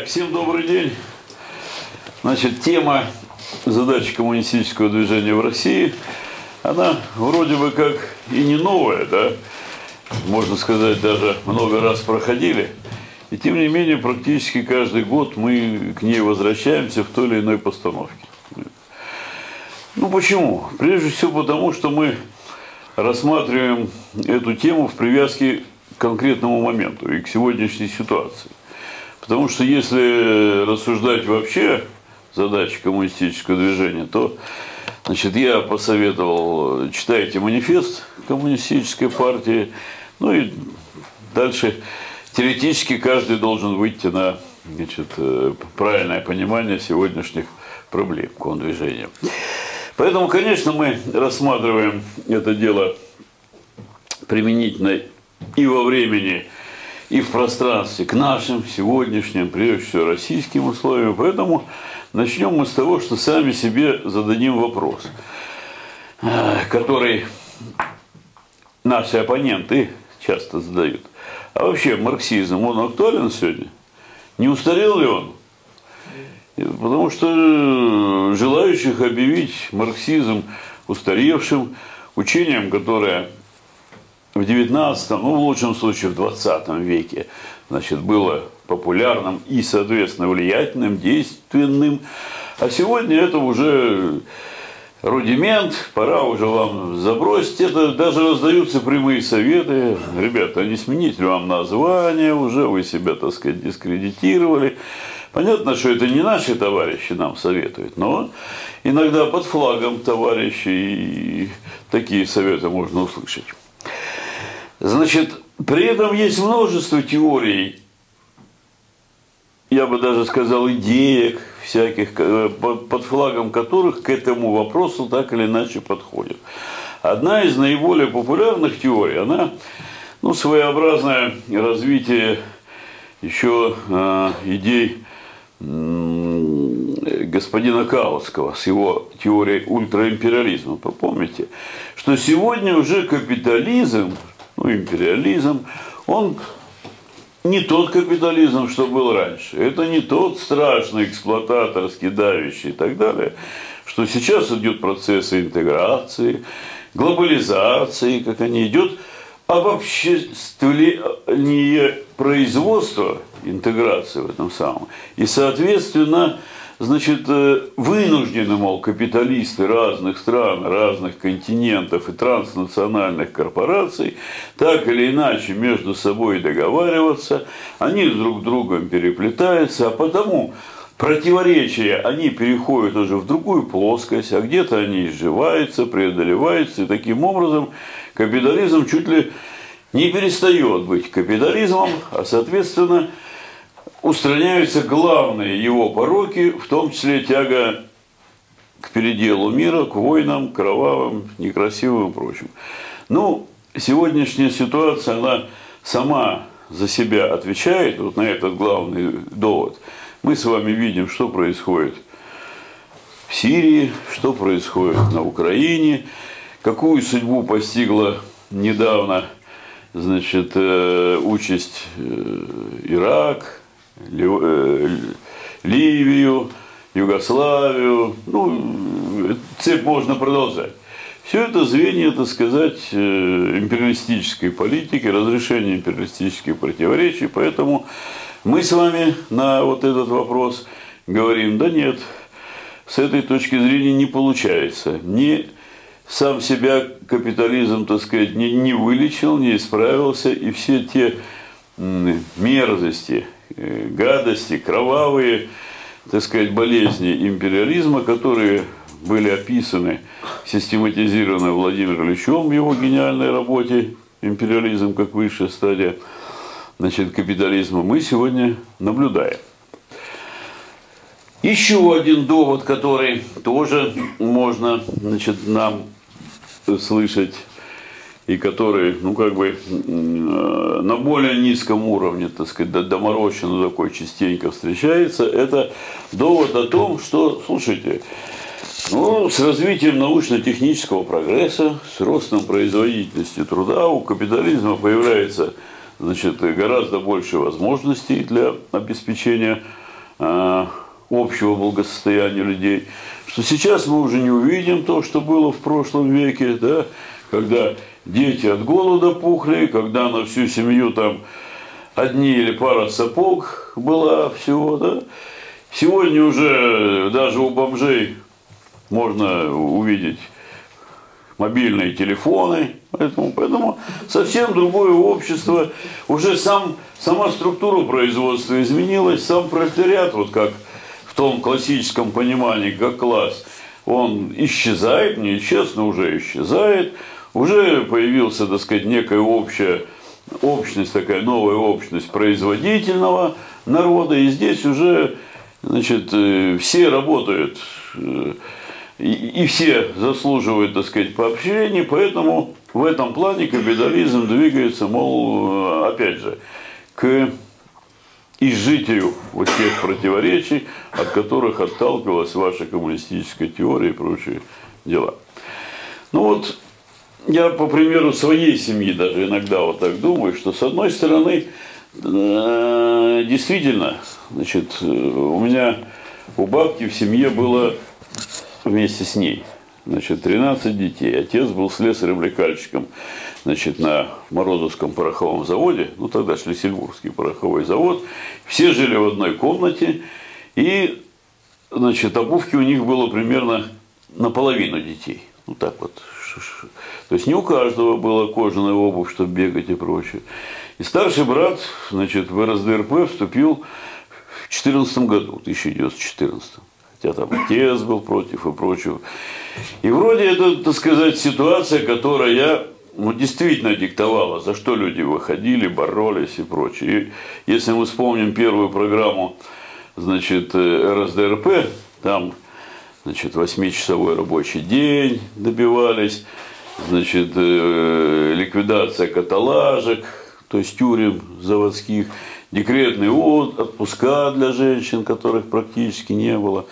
Так, всем добрый день. Значит, тема задачи коммунистического движения в России, она вроде бы как и не новая, да, можно сказать, даже много раз проходили. И тем не менее, практически каждый год мы к ней возвращаемся в той или иной постановке. Ну почему? Прежде всего потому, что мы рассматриваем эту тему в привязке к конкретному моменту и к сегодняшней ситуации. Потому что если рассуждать вообще задачи коммунистического движения, то значит, я посоветовал, читайте манифест коммунистической партии, ну и дальше теоретически каждый должен выйти на значит, э, правильное понимание сегодняшних проблем движения. Поэтому, конечно, мы рассматриваем это дело применительно и во времени, и в пространстве к нашим сегодняшним, прежде всего, российским условиям. Поэтому начнем мы с того, что сами себе зададим вопрос, э, который наши оппоненты часто задают. А вообще марксизм, он актуален сегодня? Не устарел ли он? Потому что желающих объявить марксизм устаревшим, учением, которое в 19, ну, в лучшем случае в 20 веке, значит, было популярным и, соответственно, влиятельным, действенным. А сегодня это уже рудимент, пора уже вам забросить. Это даже раздаются прямые советы. Ребята, не сменить вам название уже, вы себя, так сказать, дискредитировали. Понятно, что это не наши товарищи нам советуют, но иногда под флагом товарищей такие советы можно услышать. Значит, при этом есть множество теорий, я бы даже сказал, идеек всяких, э, под флагом которых к этому вопросу так или иначе подходят. Одна из наиболее популярных теорий, она ну, своеобразное развитие еще э, идей господина Каутского с его теорией ультраимпериализма. Помните, что сегодня уже капитализм ну, империализм, он не тот капитализм, что был раньше. Это не тот страшный эксплуататорский, давящий и так далее, что сейчас идет процесс интеграции, глобализации, как они идет, обобществление производства, интеграции в этом самом. И, соответственно, значит, э, вынуждены, мол, капиталисты разных стран, разных континентов и транснациональных корпораций так или иначе между собой договариваться, они друг с другом переплетаются, а потому противоречия, они переходят уже в другую плоскость, а где-то они изживаются, преодолеваются, и таким образом капитализм чуть ли не перестает быть капитализмом, а соответственно устраняются главные его пороки, в том числе тяга к переделу мира, к войнам, кровавым, некрасивым и прочим. Ну, сегодняшняя ситуация, она сама за себя отвечает вот на этот главный довод. Мы с вами видим, что происходит в Сирии, что происходит на Украине, какую судьбу постигла недавно значит, э, участь э, Ирак, Ливию, Югославию, ну, цепь можно продолжать. Все это звенья, так сказать, э, империалистической политики, разрешения империалистических противоречий. Поэтому мы с вами на вот этот вопрос говорим, да нет, с этой точки зрения не получается. Не сам себя капитализм, так сказать, не, не вылечил, не исправился, и все те мерзости, Э, гадости, кровавые, так сказать, болезни империализма, которые были описаны, систематизированы Владимиром Ильичем в его гениальной работе «Империализм как высшая стадия значит, капитализма», мы сегодня наблюдаем. Еще один довод, который тоже можно значит, нам слышать и который, ну, как бы э, на более низком уровне, так сказать, доморощенно такой частенько встречается, это довод о том, что, слушайте, ну, с развитием научно-технического прогресса, с ростом производительности труда у капитализма появляется значит, гораздо больше возможностей для обеспечения э, общего благосостояния людей, что сейчас мы уже не увидим то, что было в прошлом веке, да, когда дети от голода пухли, когда на всю семью там одни или пара сапог была всего, да. Сегодня уже даже у бомжей можно увидеть мобильные телефоны, поэтому, поэтому совсем другое общество, уже сам, сама структура производства изменилась, сам пролетариат, вот как в том классическом понимании, как класс, он исчезает, нечестно уже исчезает, уже появился, так сказать, некая общая общность, такая новая общность производительного народа, и здесь уже значит, э, все работают, э, и все заслуживают, так сказать, поощрений, поэтому в этом плане капитализм двигается, мол, опять же, к изжитию вот тех противоречий, от которых отталкивалась ваша коммунистическая теория и прочие дела. Ну вот, я по примеру своей семьи даже иногда вот так думаю, что с одной стороны, э, действительно, значит, у меня у бабки в семье было вместе с ней, значит, 13 детей. Отец был слесарем-лекальщиком, значит, на Морозовском пороховом заводе, ну тогда Шлиссельбургский пороховой завод. Все жили в одной комнате, и, значит, обувки у них было примерно наполовину детей. Ну так вот, то есть не у каждого была кожаная обувь, чтобы бегать и прочее. И старший брат, значит, в РСДРП вступил в 2014 году, 1914. Хотя там отец был против и прочего. И вроде это, так сказать, ситуация, которая ну, действительно диктовала, за что люди выходили, боролись и прочее. И если мы вспомним первую программу, значит, РСДРП, там, значит, восьмичасовой рабочий день добивались, значит, э, ликвидация каталажек, то есть тюрем заводских, декретный отпуска для женщин, которых практически не было.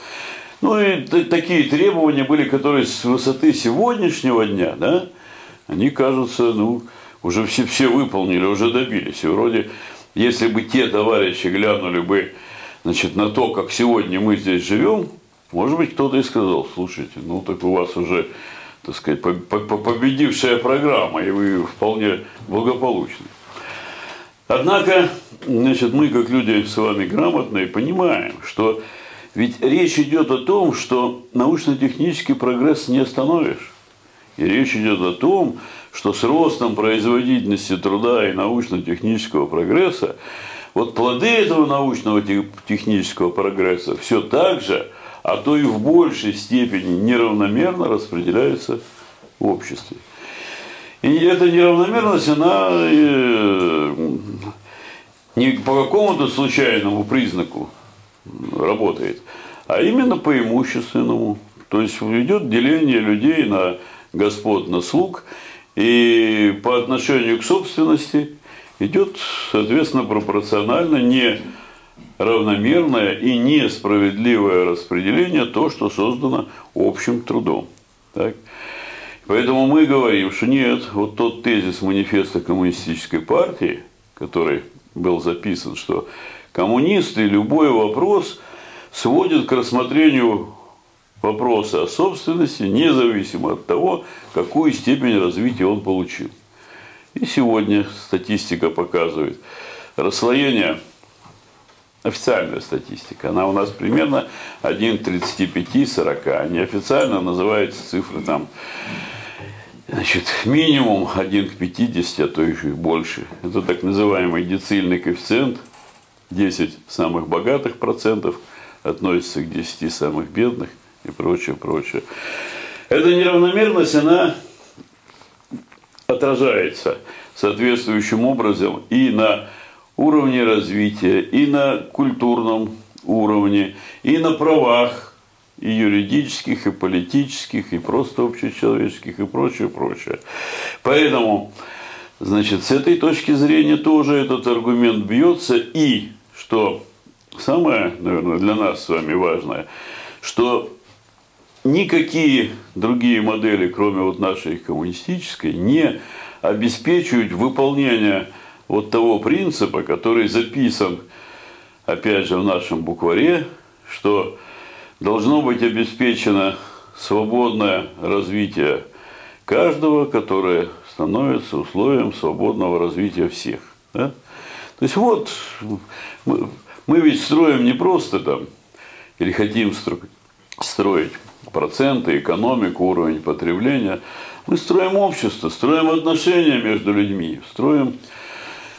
Ну и такие требования были, которые с высоты сегодняшнего дня, да, они кажутся, ну, уже все, все выполнили, уже добились. И вроде, если бы те товарищи глянули бы значит, на то, как сегодня мы здесь живем, может быть, кто-то и сказал, слушайте, ну так у вас уже так сказать, победившая программа, и вы вполне благополучны. Однако, значит, мы, как люди с вами грамотные, понимаем, что ведь речь идет о том, что научно-технический прогресс не остановишь. И речь идет о том, что с ростом производительности труда и научно-технического прогресса, вот плоды этого научного технического прогресса все так же – а то и в большей степени неравномерно распределяются в обществе. И эта неравномерность, она э, не по какому-то случайному признаку работает, а именно по имущественному. То есть идет деление людей на господ, на слуг, и по отношению к собственности идет, соответственно, пропорционально не равномерное и несправедливое распределение то, что создано общим трудом. Так? Поэтому мы говорим, что нет, вот тот тезис манифеста коммунистической партии, который был записан, что коммунисты любой вопрос сводят к рассмотрению вопроса о собственности, независимо от того, какую степень развития он получил. И сегодня статистика показывает расслоение официальная статистика. Она у нас примерно 1 к 35-40. А неофициально называются цифры там Значит, минимум 1 к 50, а то еще и больше. Это так называемый децильный коэффициент. 10 самых богатых процентов относится к 10 самых бедных и прочее, прочее. Эта неравномерность, она отражается соответствующим образом и на уровне развития, и на культурном уровне, и на правах и юридических, и политических, и просто общечеловеческих, и прочее, прочее. Поэтому, значит, с этой точки зрения тоже этот аргумент бьется, и, что самое, наверное, для нас с вами важное, что никакие другие модели, кроме вот нашей коммунистической, не обеспечивают выполнение вот того принципа, который записан опять же, в нашем букваре, что должно быть обеспечено свободное развитие каждого, которое становится условием свободного развития всех. Да? То есть вот мы, мы ведь строим не просто там, или хотим строить проценты, экономику, уровень потребления. Мы строим общество, строим отношения между людьми, строим,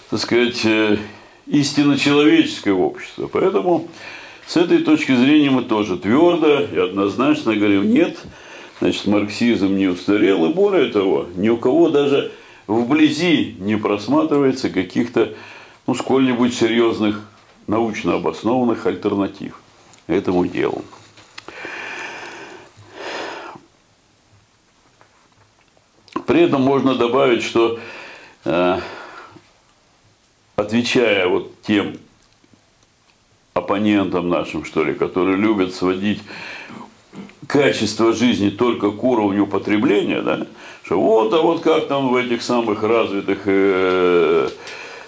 так сказать, э, истинно человеческое общество. Поэтому с этой точки зрения мы тоже твердо и однозначно говорим, нет, значит, марксизм не устарел, и более того, ни у кого даже вблизи не просматривается каких-то, ну, сколь-нибудь серьезных научно обоснованных альтернатив этому делу. При этом можно добавить, что э, отвечая вот тем оппонентам нашим, что ли, которые любят сводить качество жизни только к уровню потребления, да, что вот, а вот как там в этих самых развитых э,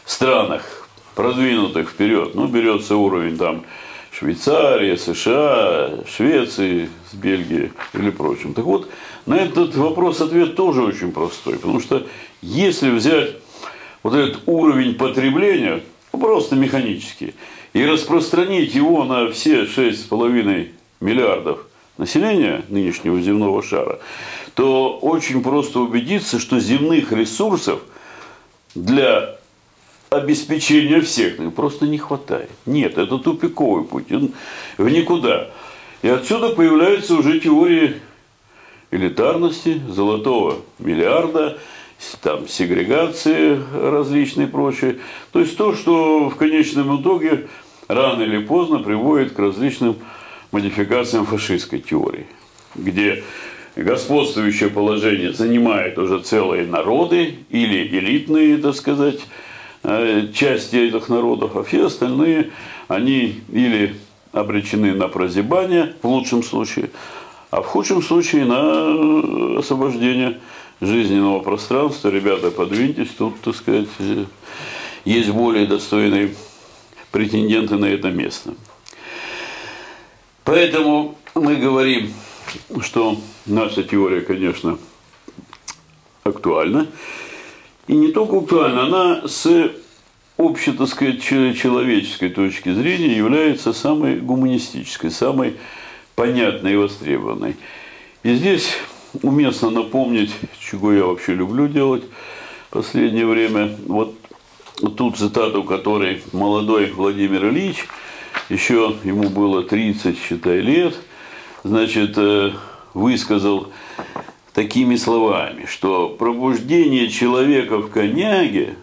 странах, продвинутых вперед, ну, берется уровень там Швейцарии, США, Швеции, с Бельгии или прочим. Так вот, на этот вопрос ответ тоже очень простой, потому что если взять вот этот уровень потребления, ну, просто механически, и распространить его на все 6,5 миллиардов населения нынешнего земного шара, то очень просто убедиться, что земных ресурсов для обеспечения всех просто не хватает. Нет, это тупиковый путь, он в никуда. И отсюда появляются уже теории элитарности, золотого миллиарда, там, сегрегации различные и прочее. То есть то, что в конечном итоге рано или поздно приводит к различным модификациям фашистской теории, где господствующее положение занимает уже целые народы или элитные, так сказать, э, части этих народов, а все остальные, они или обречены на прозябание в лучшем случае, а в худшем случае на освобождение жизненного пространства. Ребята, подвиньтесь, тут, так сказать, есть более достойные претенденты на это место. Поэтому мы говорим, что наша теория, конечно, актуальна. И не только актуальна, она с общей, так сказать, человеческой точки зрения является самой гуманистической, самой понятной и востребованной. И здесь уместно напомнить, чего я вообще люблю делать в последнее время. Вот ту цитату, которой молодой Владимир Ильич, еще ему было 30, считай, лет, значит, э, высказал такими словами, что пробуждение человека в коняге,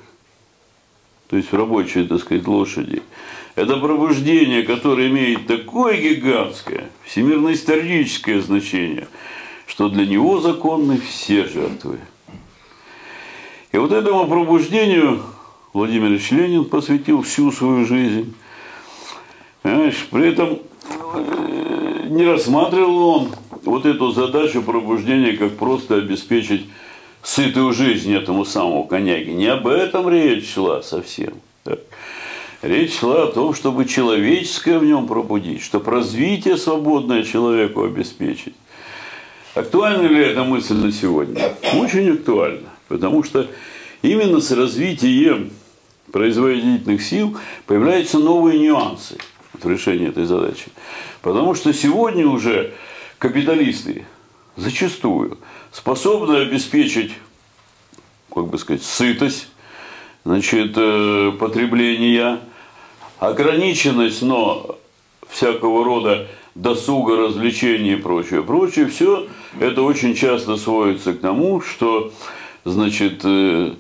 то есть в рабочей, так сказать, лошади, это пробуждение, которое имеет такое гигантское, всемирно-историческое значение, что для него законны все жертвы. И вот этому пробуждению Владимир Ильич Ленин посвятил всю свою жизнь. Понимаешь, при этом э, не рассматривал он вот эту задачу пробуждения, как просто обеспечить сытую жизнь этому самому коняге. Не об этом речь шла совсем. Так. Речь шла о том, чтобы человеческое в нем пробудить, чтобы развитие свободное человеку обеспечить. Актуальна ли эта мысль на сегодня? Очень актуальна, потому что именно с развитием производительных сил появляются новые нюансы в решении этой задачи. Потому что сегодня уже капиталисты зачастую способны обеспечить, как бы сказать, сытость, значит, э, потребления, ограниченность, но всякого рода досуга, развлечений и прочее, прочее, все это очень часто сводится к тому, что, значит, э,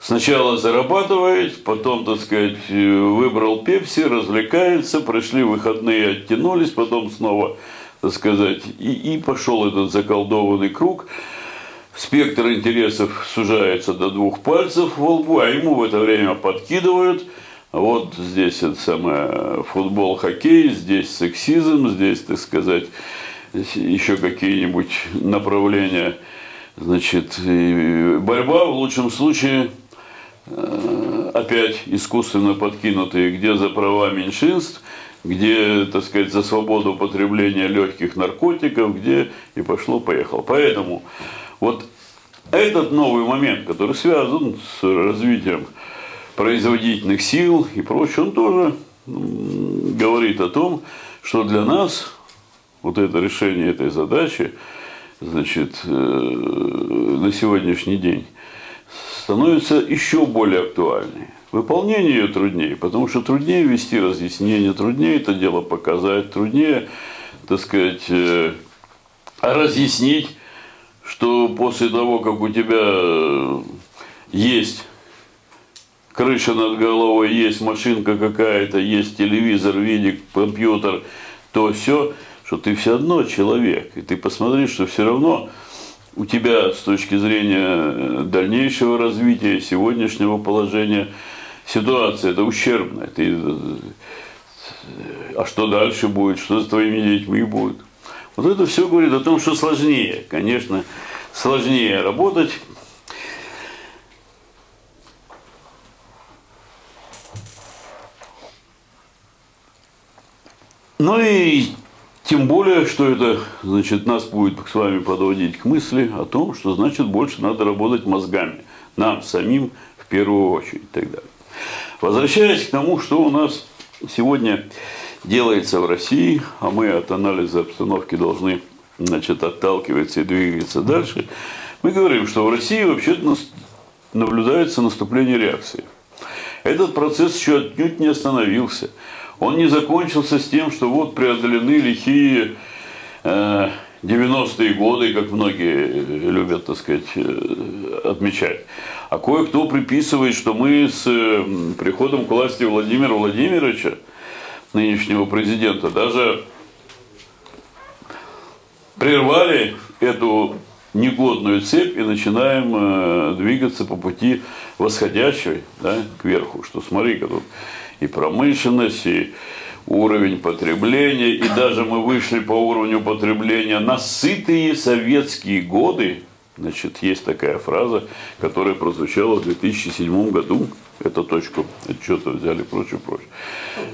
сначала зарабатывает, потом, так сказать, выбрал пепси, развлекается, прошли выходные, оттянулись, потом снова, так сказать, и, и пошел этот заколдованный круг – спектр интересов сужается до двух пальцев во лбу, а ему в это время подкидывают. Вот здесь это самое футбол, хоккей, здесь сексизм, здесь, так сказать, еще какие-нибудь направления. Значит, борьба в лучшем случае э, опять искусственно подкинутые, где за права меньшинств, где, так сказать, за свободу употребления легких наркотиков, где и пошло-поехало. Поэтому вот этот новый момент, который связан с развитием производительных сил и прочее, он тоже говорит о том, что для нас вот это решение этой задачи, значит, э, на сегодняшний день становится еще более актуальной. Выполнение ее труднее, потому что труднее вести разъяснение, труднее это дело показать, труднее, так сказать, э, разъяснить, что после того, как у тебя есть крыша над головой, есть машинка какая-то, есть телевизор, видик, компьютер, то все, что ты все равно человек. И ты посмотри, что все равно у тебя с точки зрения дальнейшего развития, сегодняшнего положения, ситуация это ущербная. Ты, а что дальше будет, что с твоими детьми будет? Вот это все говорит о том, что сложнее, конечно, сложнее работать, Ну и тем более, что это, значит, нас будет с вами подводить к мысли о том, что, значит, больше надо работать мозгами. Нам самим в первую очередь и так далее. Возвращаясь к тому, что у нас сегодня делается в России, а мы от анализа обстановки должны значит, отталкиваться и двигаться дальше, мы говорим, что в России вообще наблюдается наступление реакции. Этот процесс еще отнюдь не остановился – он не закончился с тем, что вот преодолены лихие 90-е э, годы, как многие любят, так сказать, э, отмечать. А кое-кто приписывает, что мы с приходом к власти Владимира Владимировича, нынешнего президента, даже прервали эту негодную цепь и начинаем э, двигаться по пути восходящей да, кверху. Что смотри-ка тут и промышленность, и уровень потребления, и даже мы вышли по уровню потребления на сытые советские годы. Значит, есть такая фраза, которая прозвучала в 2007 году. Это точку отчета взяли, прочее, прочее.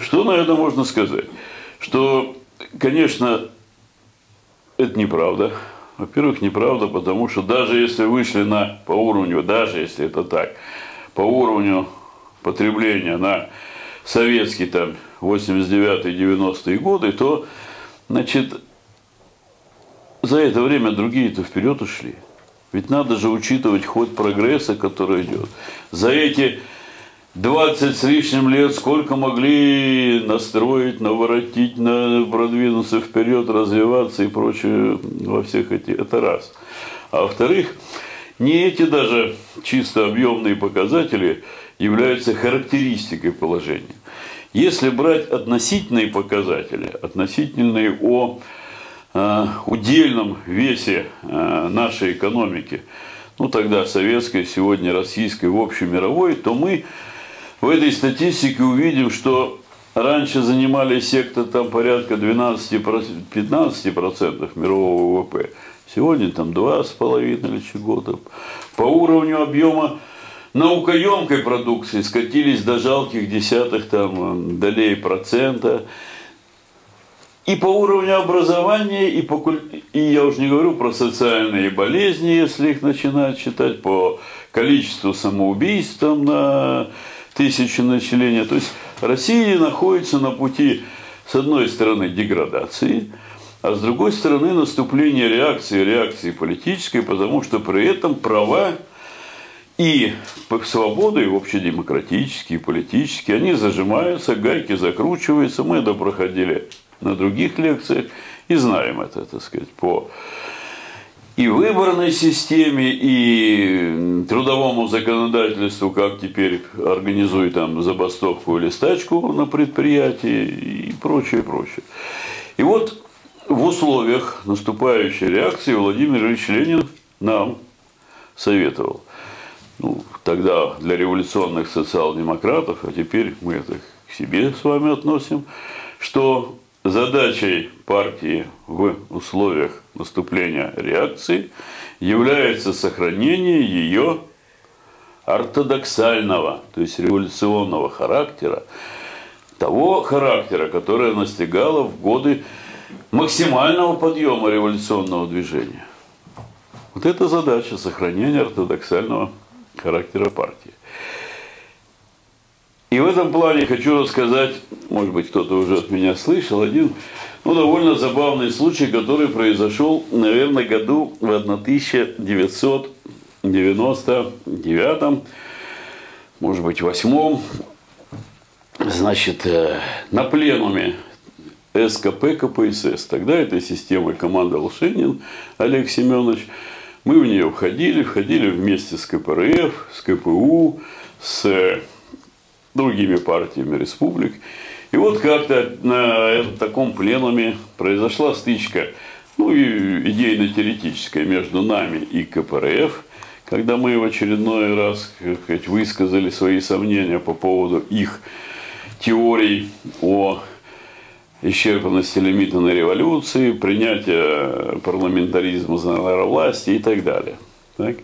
Что на это можно сказать? Что, конечно, это неправда. Во-первых, неправда, потому что даже если вышли на, по уровню, даже если это так, по уровню потребления на советский там 89-90-е годы, то, значит, за это время другие-то вперед ушли. Ведь надо же учитывать ход прогресса, который идет. За эти 20 с лишним лет сколько могли настроить, наворотить, на, продвинуться вперед, развиваться и прочее во всех этих. Это раз. А во-вторых, не эти даже чисто объемные показатели являются характеристикой положения. Если брать относительные показатели, относительные о э, удельном весе э, нашей экономики, ну тогда советской, сегодня российской, в общемировой, то мы в этой статистике увидим, что раньше занимали секты там порядка 12-15% мирового ВВП. Сегодня там 2,5 или чего-то. По уровню объема наукоемкой продукции скатились до жалких десятых там, долей процента. И по уровню образования, и, по, и я уже не говорю про социальные болезни, если их начинать считать, по количеству самоубийств там, на тысячу населения. То есть Россия находится на пути, с одной стороны, деградации, а с другой стороны, наступления реакции, реакции политической, потому что при этом права и свободы, и общедемократические, и политические, они зажимаются, гайки закручиваются. Мы это проходили на других лекциях и знаем это, так сказать, по и выборной системе, и трудовому законодательству, как теперь организует там забастовку или стачку на предприятии и прочее, прочее. И вот в условиях наступающей реакции Владимир Ильич Ленин нам советовал ну, тогда для революционных социал-демократов, а теперь мы это к себе с вами относим, что задачей партии в условиях наступления реакции является сохранение ее ортодоксального, то есть революционного характера, того характера, которое настигало в годы максимального подъема революционного движения. Вот это задача сохранения ортодоксального характера партии. И в этом плане хочу рассказать, может быть, кто-то уже от меня слышал, один ну, довольно забавный случай, который произошел, наверное, году в 1999, может быть, восьмом, значит, э, на пленуме СКП КПСС. Тогда этой системой командовал Шенин Олег Семенович. Мы в нее входили, входили вместе с КПРФ, с КПУ, с другими партиями республик. И вот как-то на таком пленуме произошла стычка, ну и идейно-теоретическая между нами и КПРФ, когда мы в очередной раз как сказать, высказали свои сомнения по поводу их теорий о исчерпанности лимита на революции, принятия парламентаризма за власти и так далее. Так?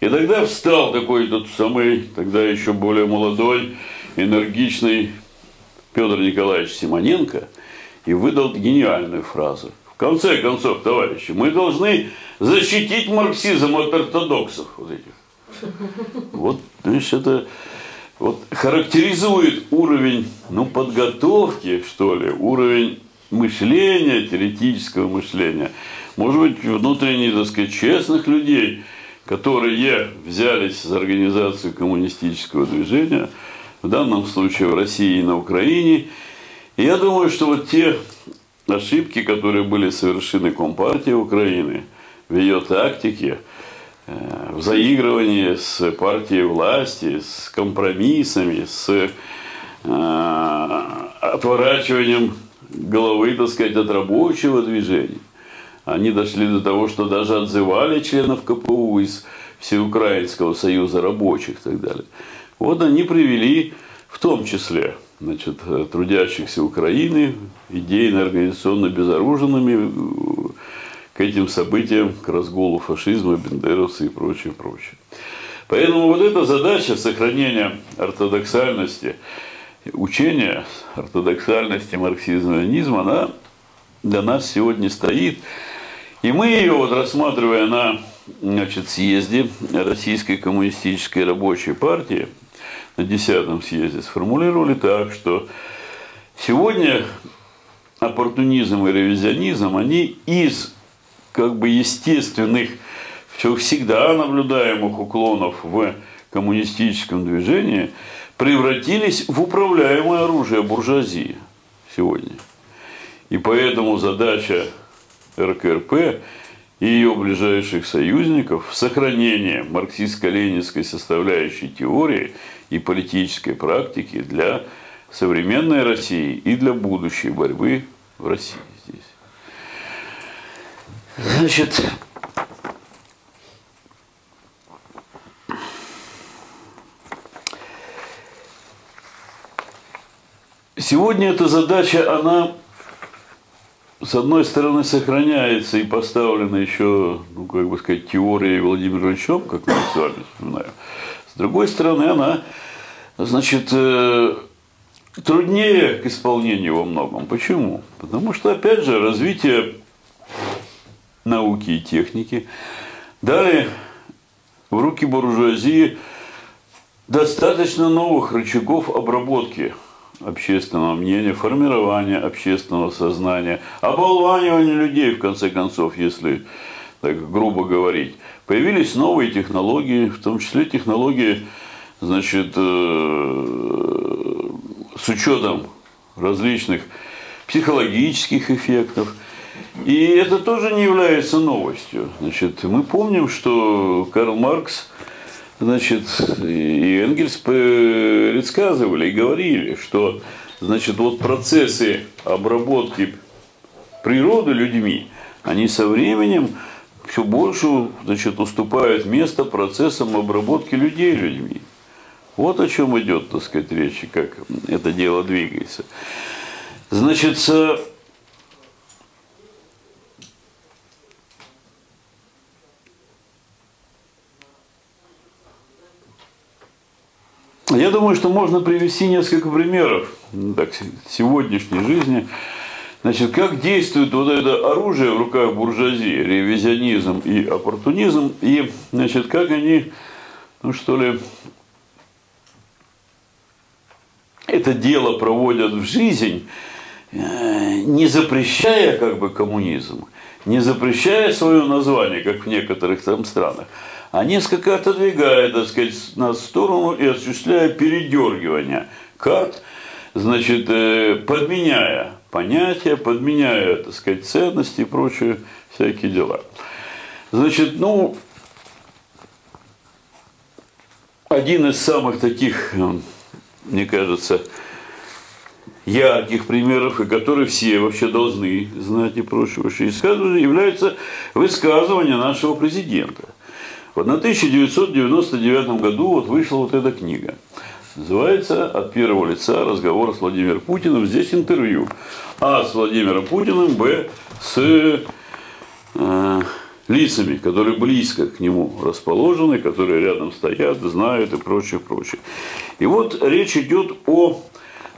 И тогда встал такой тот самый, тогда еще более молодой, энергичный Петр Николаевич Симоненко и выдал гениальную фразу. В конце концов, товарищи, мы должны защитить марксизм от ортодоксов вот этих. Вот, знаешь, это вот характеризует уровень ну, подготовки, что ли, уровень мышления, теоретического мышления. Может быть, внутренне, так сказать, честных людей, которые взялись за организацию коммунистического движения – в данном случае в России и на Украине. И я думаю, что вот те ошибки, которые были совершены Компартией Украины в ее тактике, в заигрывании с партией власти, с компромиссами, с э, отворачиванием головы, так сказать, от рабочего движения. Они дошли до того, что даже отзывали членов КПУ из Всеукраинского союза рабочих и так далее. Вот они привели в том числе значит, трудящихся Украины, идейно-организационно безоруженными э, к этим событиям, к разгулу фашизма, бендеровцы и прочее, прочее. Поэтому вот эта задача сохранения ортодоксальности учения, ортодоксальности марксизма-ленизма, она для нас сегодня стоит. И мы ее, вот рассматривая на значит, съезде Российской коммунистической рабочей партии, на 10 съезде сформулировали так, что сегодня оппортунизм и ревизионизм, они из как бы естественных, всегда наблюдаемых уклонов в коммунистическом движении превратились в управляемое оружие буржуазии сегодня. И поэтому задача РКРП и ее ближайших союзников в сохранении марксистско-ленинской составляющей теории и политической практики для современной России и для будущей борьбы в России. Значит, сегодня эта задача, она с одной стороны, сохраняется и поставлена еще, ну, как бы сказать, теорией Владимира Ильичем, как мы с вами вспоминаем. С другой стороны, она, значит, э, труднее к исполнению во многом. Почему? Потому что, опять же, развитие науки и техники дали в руки буржуазии достаточно новых рычагов обработки – общественного мнения, формирования общественного сознания, оболванивания людей, в конце концов, если так грубо говорить. Появились новые технологии, в том числе технологии, значит, э, с учетом различных психологических эффектов. И это тоже не является новостью. Значит, мы помним, что Карл Маркс – значит, и Энгельс предсказывали и говорили, что значит, вот процессы обработки природы людьми, они со временем все больше значит, уступают место процессам обработки людей людьми. Вот о чем идет, так сказать, речь, как это дело двигается. Значит, Я думаю, что можно привести несколько примеров ну, так, сегодняшней жизни. Значит, как действует вот это оружие в руках буржуазии, ревизионизм и оппортунизм, и, значит, как они, ну что ли, это дело проводят в жизнь, э, не запрещая как бы коммунизм, не запрещая свое название, как в некоторых там странах, а несколько отодвигая, так сказать, на сторону и осуществляя передергивание карт, значит, э, подменяя понятия, подменяя, так сказать, ценности и прочие всякие дела. Значит, ну, один из самых таких, э, мне кажется, ярких примеров, и которые все вообще должны знать и прочее, исследования, является высказывание нашего президента – в 1999 году вот вышла вот эта книга. Называется «От первого лица. Разговор с Владимиром Путиным». Здесь интервью. А с Владимиром Путиным, Б с э, лицами, которые близко к нему расположены, которые рядом стоят, знают и прочее, прочее. И вот речь идет о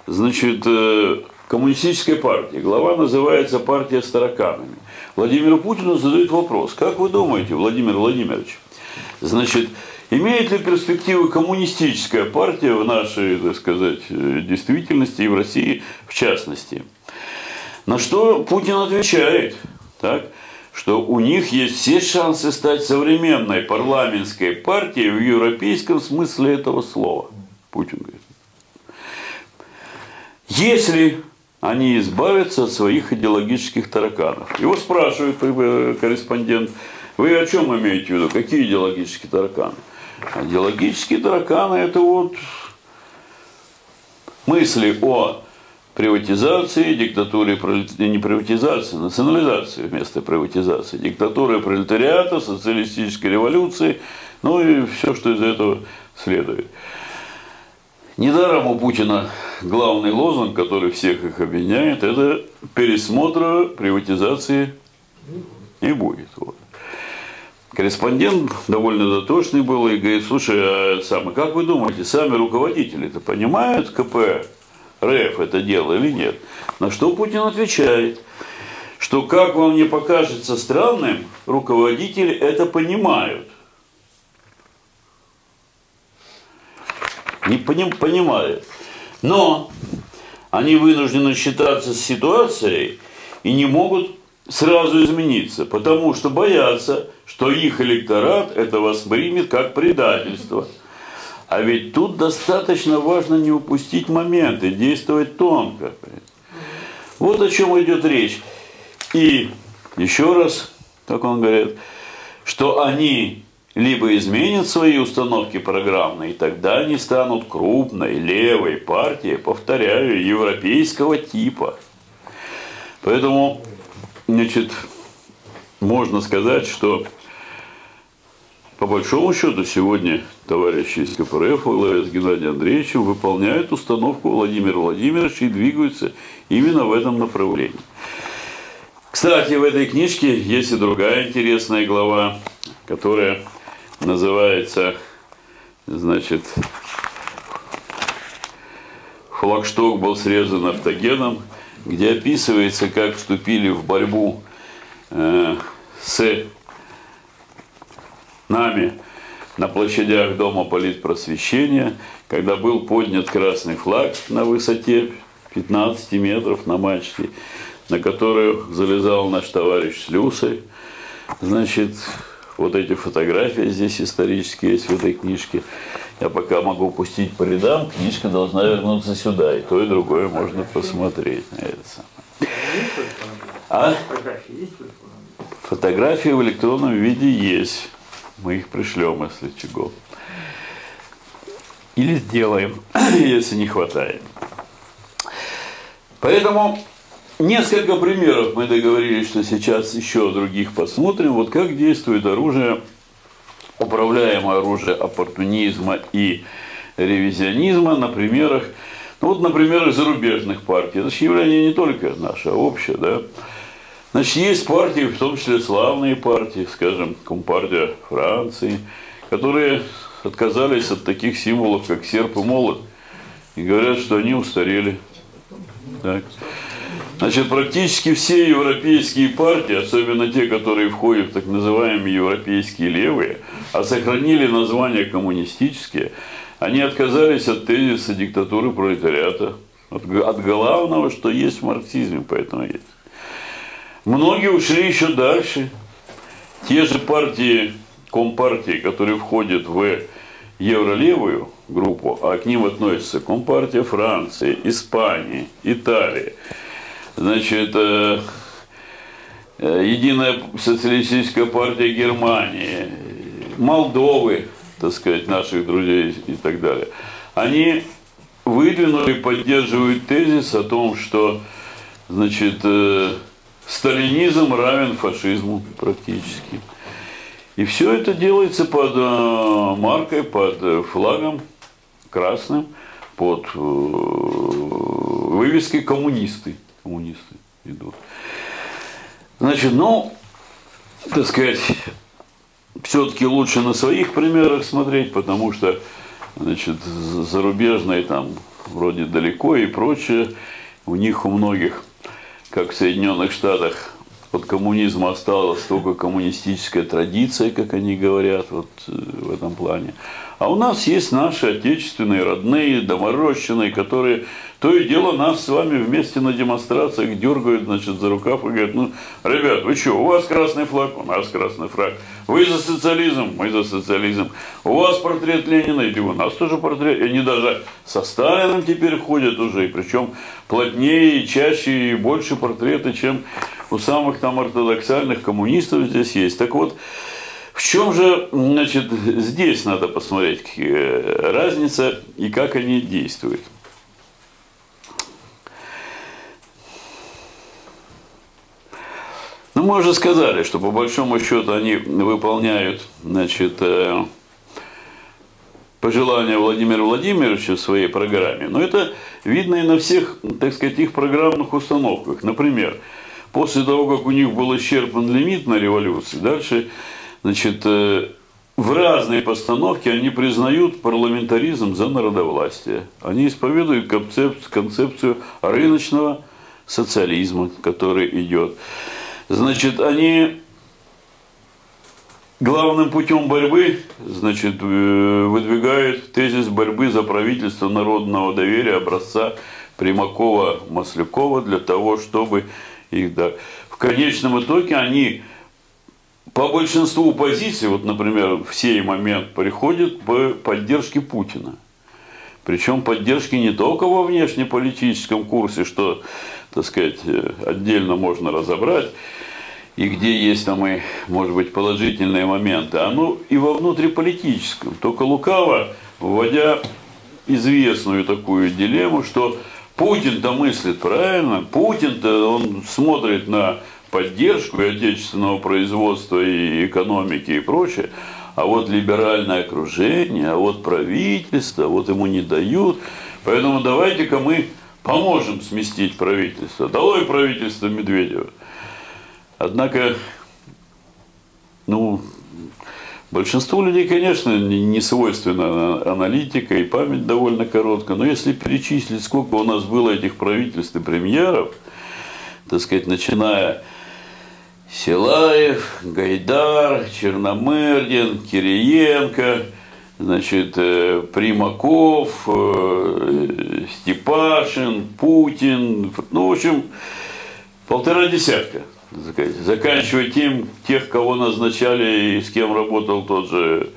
значит, э, коммунистической партии. Глава называется «Партия с тараканами». Владимиру Путину задают вопрос. Как вы думаете, Владимир Владимирович, Значит, имеет ли перспективы коммунистическая партия в нашей, так сказать, э, действительности и в России в частности? На что Путин отвечает, так, что у них есть все шансы стать современной парламентской партией в европейском смысле этого слова. Путин говорит. Если они избавятся от своих идеологических тараканов. Его спрашивает э, корреспондент, вы о чем имеете в виду? Какие идеологические тараканы? А идеологические тараканы – это вот мысли о приватизации, диктатуре, не приватизации, национализации вместо приватизации, диктатуры пролетариата, социалистической революции, ну и все, что из этого следует. Недаром у Путина главный лозунг, который всех их объединяет, это пересмотра приватизации не будет. Вот. Корреспондент довольно дотошный был и говорит, слушай, а самое, как вы думаете, сами руководители-то понимают КП РФ это дело или нет? На что Путин отвечает, что как вам не покажется странным, руководители это понимают. Не поним, понимают. Но они вынуждены считаться с ситуацией и не могут сразу измениться, потому что боятся, что их электорат это воспримет как предательство. А ведь тут достаточно важно не упустить моменты, действовать тонко. Вот о чем идет речь. И еще раз, как он говорит, что они либо изменят свои установки программные, и тогда они станут крупной левой партией, повторяю, европейского типа. Поэтому Значит, можно сказать, что по большому счету сегодня товарищи из КПРФ во главе с Геннадием Андреевичем выполняют установку Владимира Владимировича и двигаются именно в этом направлении. Кстати, в этой книжке есть и другая интересная глава, которая называется, значит, флагшток был срезан автогеном – где описывается, как вступили в борьбу э, с нами на площадях Дома политпросвещения, когда был поднят красный флаг на высоте 15 метров на мачте, на которую залезал наш товарищ с. Значит, вот эти фотографии здесь исторические есть в этой книжке. Я пока могу пустить по рядам, книжка должна вернуться сюда. И то, и другое можно посмотреть на это самое. А? Фотографии в электронном виде есть. Мы их пришлем, если чего. Или сделаем, если не хватает. Поэтому несколько примеров мы договорились, что сейчас еще других посмотрим. Вот как действует оружие управляемое оружие оппортунизма и ревизионизма на примерах, ну вот на примерах зарубежных партий. Это же явление не только наше, а общее, да. Значит, есть партии, в том числе славные партии, скажем, Компартия Франции, которые отказались от таких символов, как серп и молот. И говорят, что они устарели. Так. Значит, практически все европейские партии, особенно те, которые входят в так называемые европейские левые, а сохранили название коммунистические, они отказались от тезиса диктатуры пролетариата, от, главного, что есть в марксизме, поэтому есть. Многие ушли еще дальше. Те же партии, компартии, которые входят в евролевую группу, а к ним относятся Компартия Франции, Испании, Италии, значит, э, э, Единая социалистическая партия Германии, Молдовы, так сказать, наших друзей и так далее, они выдвинули поддерживают тезис о том, что, значит, э, сталинизм равен фашизму практически. И все это делается под маркой, под флагом красным, под вывеской коммунисты. Коммунисты идут. Значит, ну, так сказать, все-таки лучше на своих примерах смотреть, потому что, значит, зарубежные там вроде далеко и прочее, у них у многих, как в Соединенных Штатах, от коммунизма осталась только коммунистическая традиция, как они говорят вот э, в этом плане. А у нас есть наши отечественные, родные, доморощенные, которые то и дело нас с вами вместе на демонстрациях дергают значит, за рукав и говорят, ну, ребят, вы что, у вас красный флаг, у нас красный флаг. Вы за социализм, мы за социализм. У вас портрет Ленина, и у нас тоже портрет. И они даже со Сталином теперь ходят уже, и причем плотнее, и чаще, и больше портреты, чем у самых там ортодоксальных коммунистов здесь есть. Так вот, в чем же, значит, здесь надо посмотреть э, разница и как они действуют. Ну, мы уже сказали, что по большому счету они выполняют, значит, э, пожелания Владимира Владимировича в своей программе. Но это видно и на всех, так сказать, их программных установках. Например, после того, как у них был исчерпан лимит на революции, дальше Значит, э, в разные постановки они признают парламентаризм за народовластие. Они исповедуют концепцию, концепцию рыночного социализма, который идет. Значит, они главным путем борьбы значит, э, выдвигают тезис борьбы за правительство народного доверия образца Примакова-Маслякова для того, чтобы их... Да, в конечном итоге они по большинству позиций, вот, например, в сей момент приходит по поддержке Путина. Причем поддержки не только во внешнеполитическом курсе, что, так сказать, отдельно можно разобрать, и где есть там и, может быть, положительные моменты, а ну и во внутриполитическом. Только лукаво, вводя известную такую дилемму, что Путин-то мыслит правильно, Путин-то он смотрит на поддержку и отечественного производства, и экономики, и прочее. А вот либеральное окружение, а вот правительство, вот ему не дают. Поэтому давайте-ка мы поможем сместить правительство. Долой правительство Медведева. Однако, ну, большинству людей, конечно, не свойственна аналитика и память довольно короткая. Но если перечислить, сколько у нас было этих правительств и премьеров, так сказать, начиная Силаев, Гайдар, Черномырдин, Кириенко, значит, э, Примаков, э, Степашин, Путин, ну, в общем, полтора десятка. Заканчивая тем, тех, кого назначали и с кем работал тот же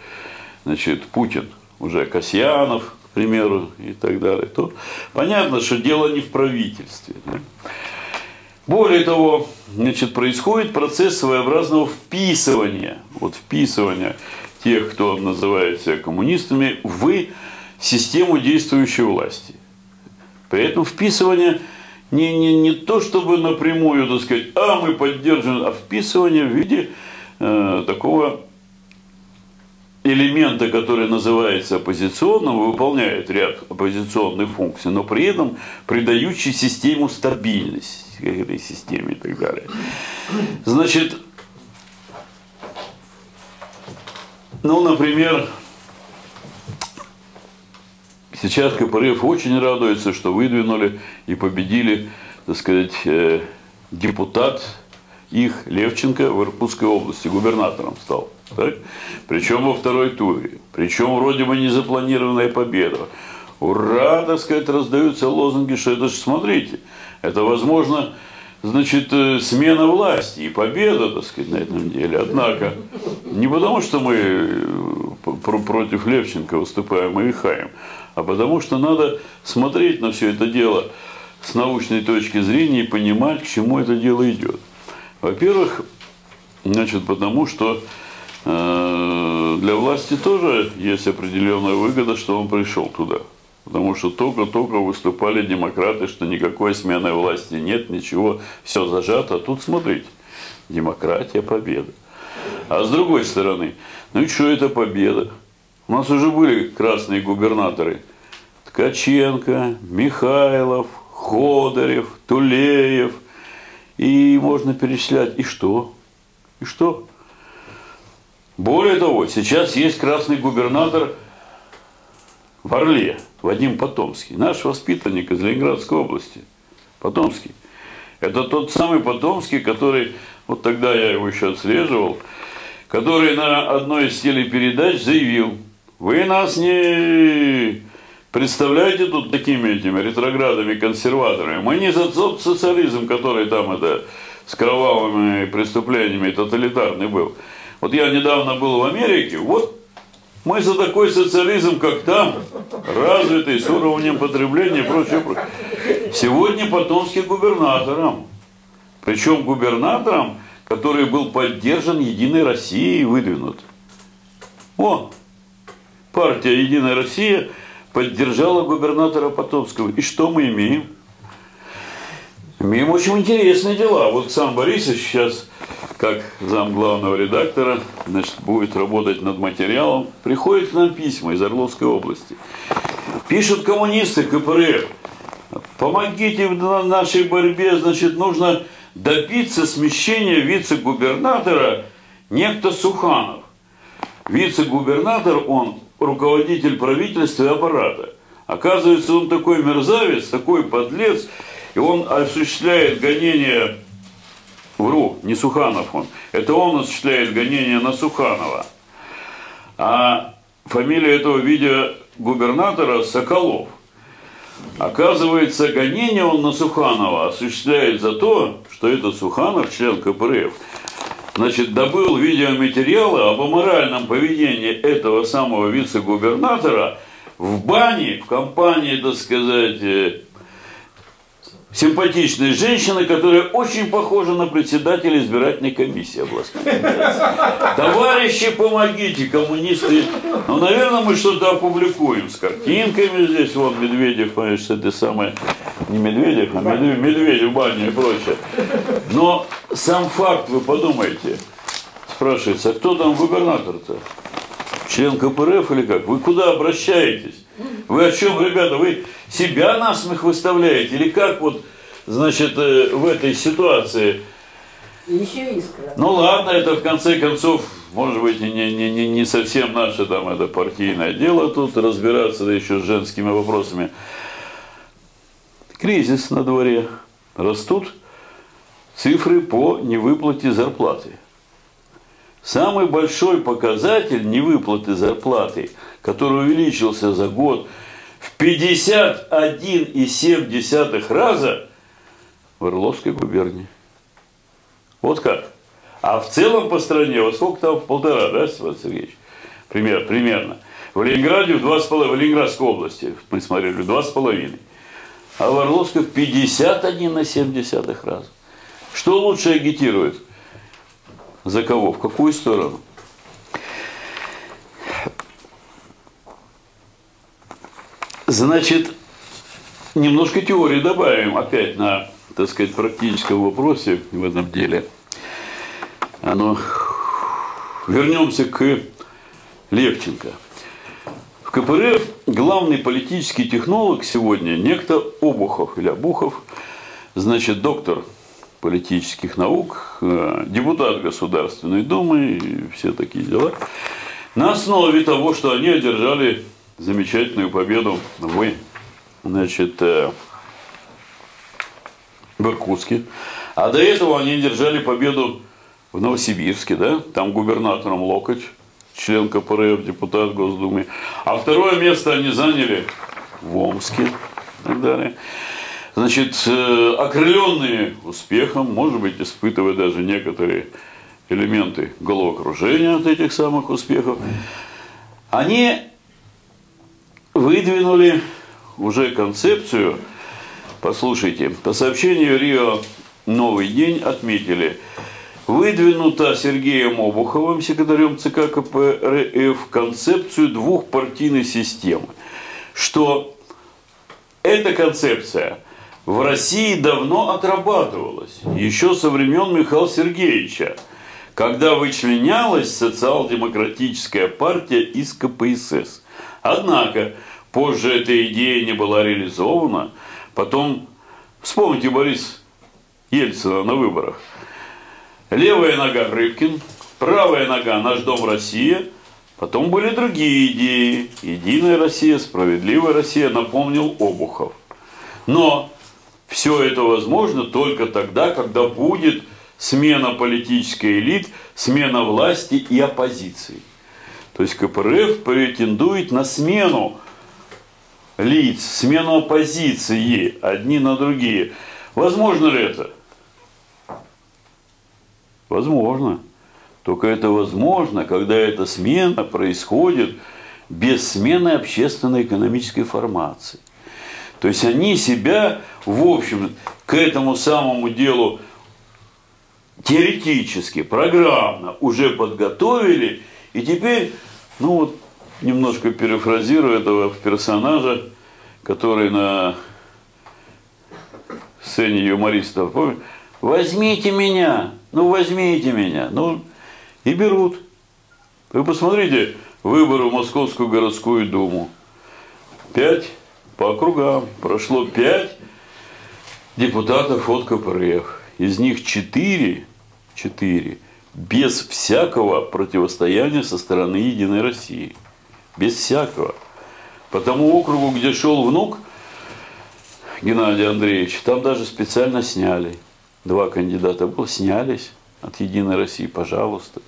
значит, Путин, уже Касьянов, к примеру, и так далее, то понятно, что дело не в правительстве. Да? Более того, значит, происходит процесс своеобразного вписывания, вот вписывания тех, кто называет себя коммунистами, в систему действующей власти. При этом вписывание не, не, не то, чтобы напрямую, так сказать, а мы поддерживаем, а вписывание в виде э, такого элемента, который называется оппозиционным, выполняет ряд оппозиционных функций, но при этом придающий систему стабильность этой системе и так далее. Значит, ну, например, Сейчас КПРФ очень радуется, что выдвинули и победили, так сказать, э, депутат их, Левченко, в Иркутской области, губернатором стал. Так? Причем во второй туре. Причем вроде бы незапланированная победа. Ура, так сказать, раздаются лозунги, что это же, смотрите, это возможно, значит, э, смена власти и победа, так сказать, на этом деле. Однако, не потому, что мы э, против Левченко выступаем и хаем, а потому что надо смотреть на все это дело с научной точки зрения и понимать, к чему это дело идет. Во-первых, значит, потому что э, для власти тоже есть определенная выгода, что он пришел туда. Потому что только-только выступали демократы, что никакой смены власти нет, ничего, все зажато. А тут смотрите, демократия, победа. А с другой стороны, ну и что это победа? У нас уже были красные губернаторы. Ткаченко, Михайлов, Ходорев, Тулеев – и можно перечислять. И что? И что? Более того, сейчас есть красный губернатор в Орле, Вадим Потомский, наш воспитанник из Ленинградской области. Потомский. Это тот самый Потомский, который, вот тогда я его еще отслеживал, который на одной из телепередач заявил, вы нас не Представляете тут такими этими ретроградами, консерваторами? Мы не за социализм, который там это с кровавыми преступлениями тоталитарный был. Вот я недавно был в Америке, вот мы за такой социализм, как там, развитый, с уровнем потребления и прочее. Сегодня потомский губернатором. Причем губернатором, который был поддержан Единой Россией и выдвинут. О, партия Единая Россия – поддержала губернатора Потомского. И что мы имеем? Имеем очень интересные дела. Вот сам Борисович сейчас, как зам главного редактора, значит, будет работать над материалом. Приходят к нам письма из Орловской области. Пишут коммунисты КПРФ. Помогите в нашей борьбе, значит, нужно добиться смещения вице-губернатора некто Суханов. Вице-губернатор, он руководитель правительства и аппарата. Оказывается, он такой мерзавец, такой подлец, и он осуществляет гонение, вру, не Суханов он, это он осуществляет гонение на Суханова. А фамилия этого видеогубернатора Соколов. Оказывается, гонение он на Суханова осуществляет за то, что этот Суханов, член КПРФ, значит, добыл видеоматериалы об аморальном поведении этого самого вице-губернатора в бане, в компании, так сказать, э, симпатичной женщины, которая очень похожа на председателя избирательной комиссии областной. Товарищи, помогите, коммунисты. Ну, наверное, мы что-то опубликуем с картинками здесь. Вот Медведев, понимаешь, это самое, не Медведев, а Медведев, Медведев в бане и прочее. Но сам факт, вы подумайте, спрашивается, а кто там губернатор-то? Член КПРФ или как? Вы куда обращаетесь? Вы о чем, ребята? Вы себя насмех выставляете? Или как вот, значит, э, в этой ситуации? Еще искра. Ну ладно, это в конце концов, может быть, не, не, не, не совсем наше там это партийное дело тут разбираться, да еще с женскими вопросами. Кризис на дворе. Растут цифры по невыплате зарплаты. Самый большой показатель невыплаты зарплаты, который увеличился за год в 51,7 раза в Орловской губернии. Вот как. А в целом по стране, вот сколько там, в полтора, да, Степан Сергеевич? Пример, примерно. В Ленинграде в два с половиной, в Ленинградской области, мы смотрели, два с половиной. А в Орловской в 51,7 раза. Что лучше агитирует? За кого? В какую сторону? Значит, немножко теории добавим опять на, так сказать, практическом вопросе в этом деле. Оно... Вернемся к Левченко. В КПРФ главный политический технолог сегодня некто Обухов или Обухов, значит, доктор политических наук, э, депутат Государственной Думы и все такие дела, на основе того, что они одержали замечательную победу в, значит, э, в Иркутске. А до этого они держали победу в Новосибирске, да? Там губернатором Локоч, член КПРФ, депутат Госдумы. А второе место они заняли в Омске и так далее. Значит, э, окрыленные успехом, может быть, испытывая даже некоторые элементы головокружения от этих самых успехов, они выдвинули уже концепцию, послушайте, по сообщению Рио «Новый день» отметили, выдвинута Сергеем Обуховым, секретарем ЦК КПРФ, концепцию двухпартийной системы, что эта концепция в России давно отрабатывалась, еще со времен Михаила Сергеевича, когда вычленялась социал-демократическая партия из КПСС. Однако, позже эта идея не была реализована, потом, вспомните Борис Ельцина на выборах, левая нога Рыбкин, правая нога «Наш дом Россия», Потом были другие идеи. Единая Россия, справедливая Россия, напомнил Обухов. Но все это возможно только тогда, когда будет смена политической элит, смена власти и оппозиции. То есть КПРФ претендует на смену лиц, смену оппозиции одни на другие. Возможно ли это? Возможно. Только это возможно, когда эта смена происходит без смены общественно-экономической формации. То есть они себя, в общем, к этому самому делу теоретически, программно уже подготовили, и теперь, ну вот, немножко перефразирую этого персонажа, который на сцене юмористов, возьмите меня, ну возьмите меня, ну и берут. Вы посмотрите выборы в Московскую городскую думу. Пять по округам. Прошло пять депутатов от КПРФ. Из них четыре, четыре без всякого противостояния со стороны Единой России. Без всякого. По тому округу, где шел внук Геннадия Андреевича, там даже специально сняли. Два кандидата было, снялись от Единой России, пожалуйста.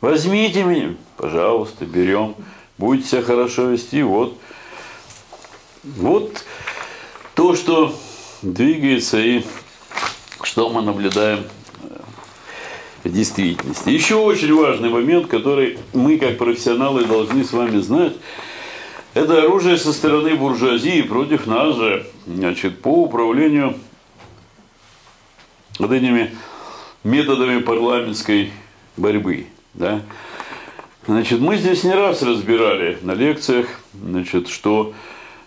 Возьмите меня, пожалуйста, берем. Будете себя хорошо вести. Вот, вот то, что двигается и что мы наблюдаем э, в действительности. Еще очень важный момент, который мы, как профессионалы, должны с вами знать, это оружие со стороны буржуазии против нас же, значит, по управлению вот этими методами парламентской борьбы. Да? Значит, мы здесь не раз разбирали на лекциях, значит, что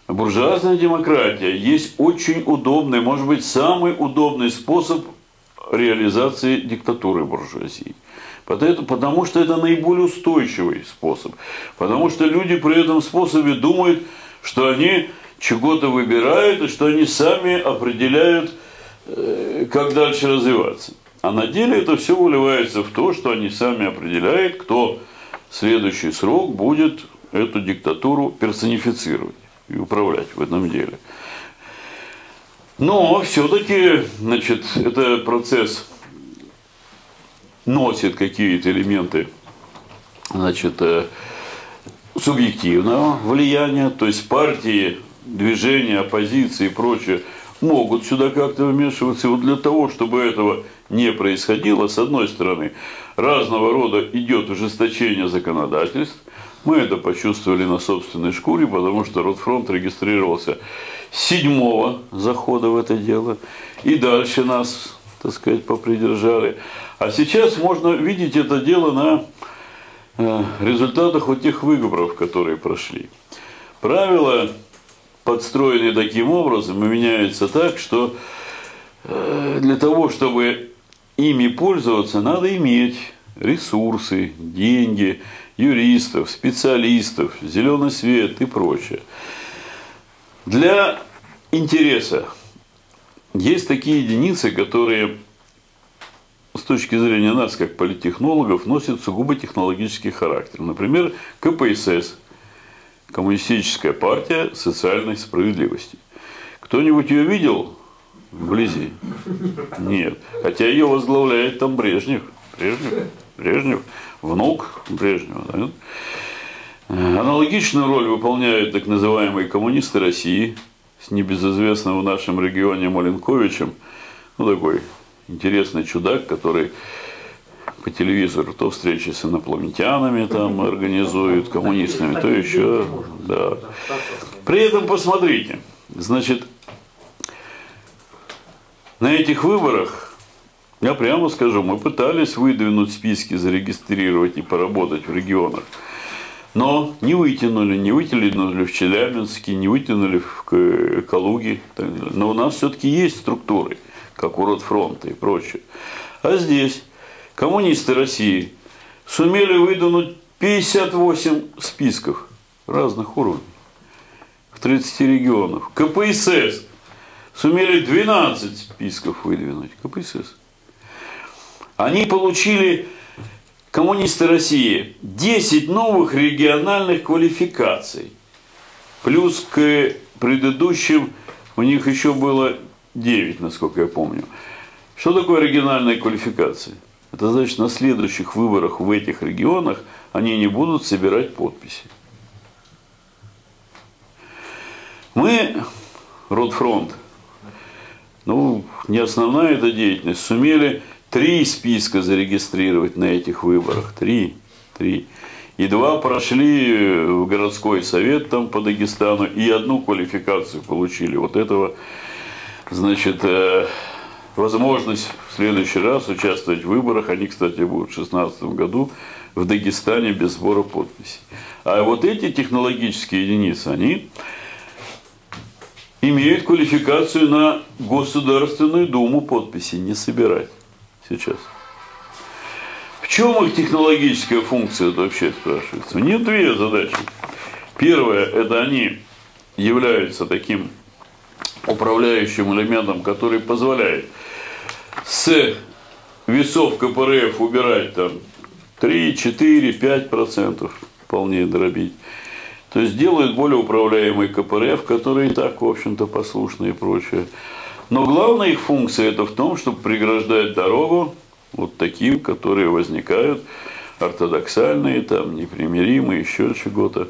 буржуазная демократия есть очень удобный, может быть, самый удобный способ реализации диктатуры буржуазии. Потому, что это наиболее устойчивый способ. Потому что люди при этом способе думают, что они чего-то выбирают и что они сами определяют, э, как дальше развиваться. А на деле это все выливается в то, что они сами определяют, кто следующий срок будет эту диктатуру персонифицировать и управлять в этом деле. Но все-таки, значит, этот процесс носит какие-то элементы, значит, э, субъективного влияния, то есть партии, движения, оппозиции и прочее могут сюда как-то вмешиваться. И вот для того, чтобы этого не происходило, с одной стороны, разного рода идет ужесточение законодательств. Мы это почувствовали на собственной шкуре, потому что Ротфронт регистрировался седьмого захода в это дело. И дальше нас, так сказать, попридержали. А сейчас можно видеть это дело на э, результатах вот тех выборов, которые прошли. Правила подстроены таким образом и меняются так, что э, для того, чтобы ими пользоваться, надо иметь ресурсы, деньги, юристов, специалистов, зеленый свет и прочее. Для интереса есть такие единицы, которые с точки зрения нас, как политтехнологов, носят сугубо технологический характер. Например, КПСС, Коммунистическая партия социальной справедливости. Кто-нибудь ее видел вблизи? Нет. Хотя ее возглавляет там Брежнев. Брежнев. Брежнев. Внук Брежнева. Да? Аналогичную роль выполняют так называемые коммунисты России с небезызвестным в нашем регионе Маленковичем. Ну, такой интересный чудак, который по телевизору то встречи с инопланетянами там организуют, коммунистами, то еще, да. При этом посмотрите, значит, на этих выборах, я прямо скажу, мы пытались выдвинуть списки, зарегистрировать и поработать в регионах. Но не вытянули, не вытянули в Челябинске, не вытянули в Калуге. Но у нас все-таки есть структуры, как у Ротфронта и прочее. А здесь коммунисты России сумели выдвинуть 58 списков разных уровней в 30 регионах. КПСС сумели 12 списков выдвинуть. КПСС. Они получили, коммунисты России, 10 новых региональных квалификаций. Плюс к предыдущим у них еще было 9, насколько я помню. Что такое региональная квалификация? Это значит, на следующих выборах в этих регионах они не будут собирать подписи. Мы, Ротфронт, ну, не основная эта деятельность, сумели три списка зарегистрировать на этих выборах. Три. Три. И два прошли в городской совет там по Дагестану, и одну квалификацию получили. Вот этого, значит, э, возможность в следующий раз участвовать в выборах. Они, кстати, будут в 2016 году в Дагестане без сбора подписей. А вот эти технологические единицы, они имеют квалификацию на Государственную Думу подписи не собирать сейчас. В чем их технологическая функция, это вообще спрашивается? У них две задачи. Первое, это они являются таким управляющим элементом, который позволяет с весов КПРФ убирать там 3, 4, 5 процентов, вполне дробить. То есть делают более управляемый КПРФ, которые и так, в общем-то, послушны и прочее. Но главная их функция это в том, чтобы преграждать дорогу вот таким, которые возникают, ортодоксальные, там, непримиримые, еще чего-то.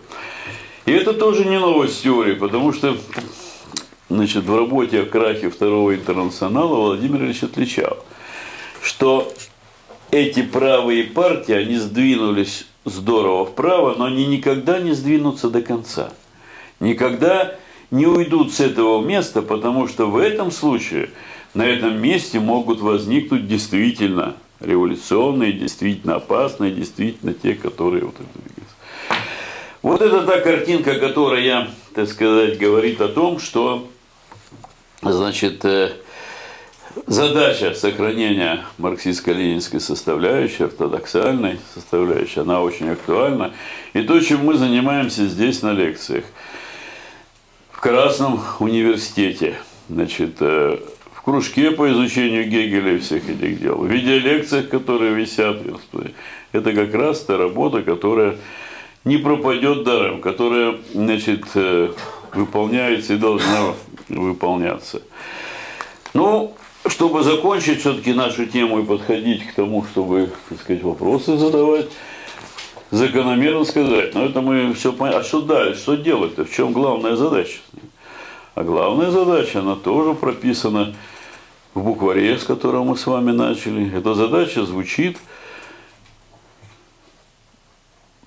И это тоже не новость теории, потому что значит, в работе о крахе Второго интернационала Владимир Ильич отличал, что эти правые партии, они сдвинулись здорово вправо, но они никогда не сдвинутся до конца. Никогда не уйдут с этого места, потому что в этом случае на этом месте могут возникнуть действительно революционные, действительно опасные, действительно те, которые вот это двигаются. Вот это та картинка, которая, так сказать, говорит о том, что Значит, э, задача сохранения марксистско-ленинской составляющей, ортодоксальной составляющей, она очень актуальна. И то, чем мы занимаемся здесь на лекциях. Красном университете, значит, э, в кружке по изучению Гегеля и всех этих дел, в видеолекциях, которые висят, это как раз та работа, которая не пропадет даром, которая, значит, э, выполняется и должна выполняться. Ну, чтобы закончить все-таки нашу тему и подходить к тому, чтобы, так сказать, вопросы задавать, закономерно сказать, ну это мы все поняли, а что дальше, что делать-то, в чем главная задача? А главная задача, она тоже прописана в букваре, с которого мы с вами начали. Эта задача звучит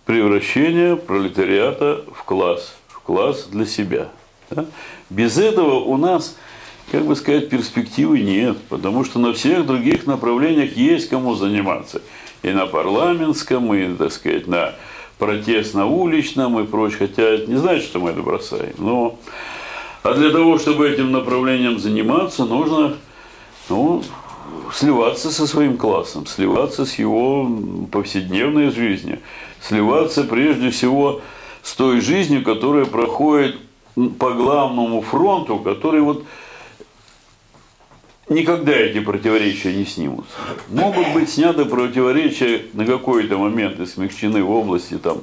превращение пролетариата в класс, в класс для себя – да? Без этого у нас, как бы сказать, перспективы нет, потому что на всех других направлениях есть кому заниматься. И на парламентском, и, так сказать, на протестно-уличном и прочее. Хотя это не значит, что мы это бросаем. Но, а для того, чтобы этим направлением заниматься, нужно ну, сливаться со своим классом, сливаться с его повседневной жизнью, сливаться прежде всего с той жизнью, которая проходит по главному фронту, который вот никогда эти противоречия не снимутся. Могут быть сняты противоречия на какой-то момент и смягчены в области там,